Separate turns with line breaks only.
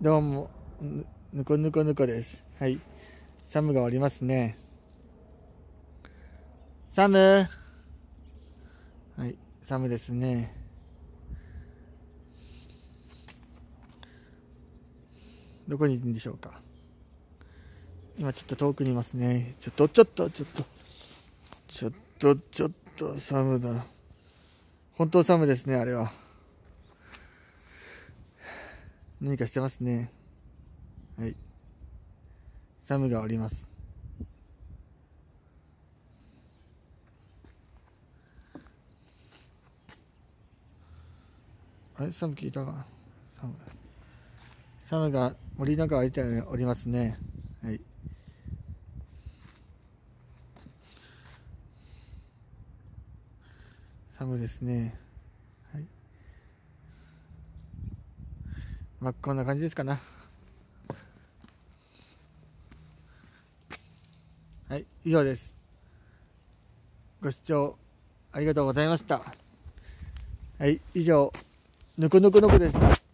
どうも、ぬこぬこぬこです。はい。サムがおりますね。サムはい、サムですね。どこにいるんでしょうか。今ちょっと遠くにいますね。ちょっと、ちょっと、ちょっと。ちょっと、ちょっと、サムだ。本当サムですね、あれは。何かしてますね。はい。サムがおります。あれ？サム聞いたか？サム。サムが森の中を歩いておりますね。はい。サムですね。はい。まあ、こんな感じですかな。はい、以上です。ご視聴ありがとうございました。はい、以上、ぬくぬくぬくでした。